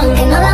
aunque no